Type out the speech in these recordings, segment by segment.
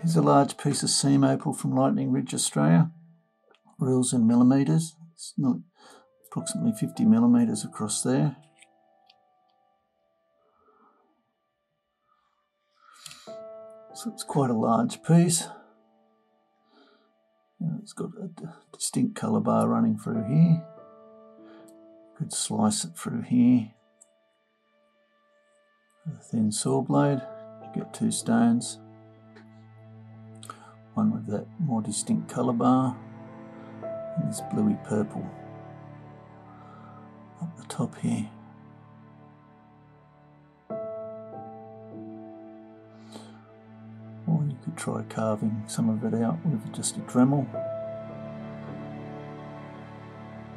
Here's a large piece of seam opal from Lightning Ridge, Australia. Reels in millimetres. It's not approximately 50 millimetres across there. So it's quite a large piece. It's got a distinct colour bar running through here. Could slice it through here. A thin saw blade. You get two stones. One with that more distinct colour bar. And this bluey purple up the top here. Or you could try carving some of it out with just a Dremel.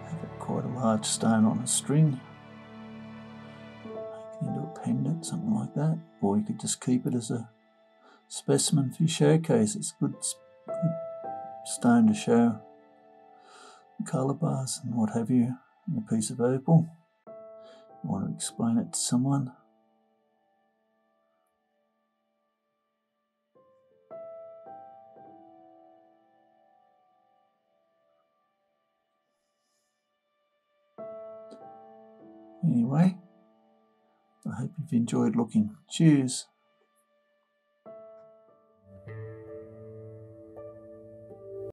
Have it quite a large stone on a string. Make it into a pendant, something like that. Or you could just keep it as a specimen for your showcase. It's good, good stone to show colour bars and what have you in a piece of opal. You want to explain it to someone. Anyway, I hope you've enjoyed looking. Cheers.